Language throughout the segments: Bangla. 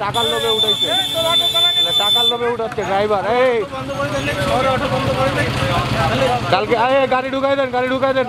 টাকার লোভে টাকার লোভে উঠাচ্ছে ড্রাইভার এই। কালকে গাড়ি ঢুকাই দেন গাড়ি ঢুকাই দেন।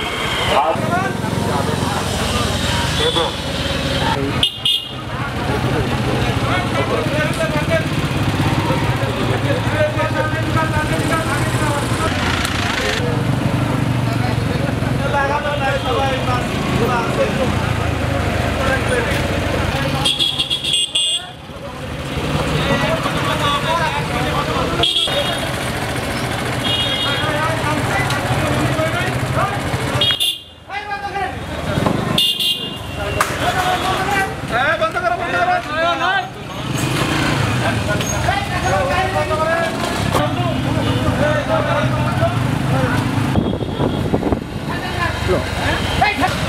Look.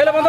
এলা বন্ধ।